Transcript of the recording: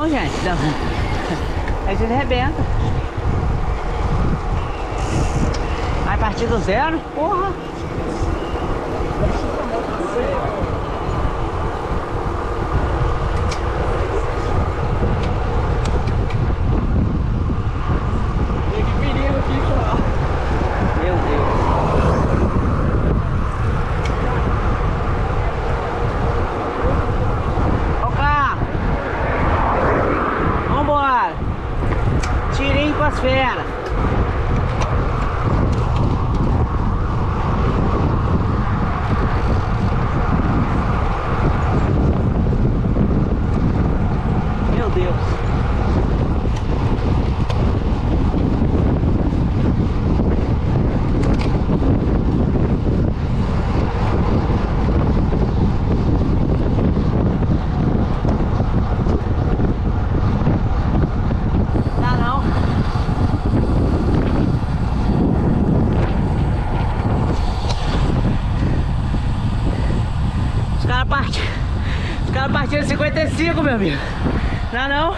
Não, gente, não. Aí você arrebenta. Vai partir do zero? Porra! As feras. Meu Deus. Dá não. Os caras partiram. Os caras partiram 55, meu amigo. Dá não.